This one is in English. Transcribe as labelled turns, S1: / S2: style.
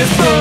S1: is broken.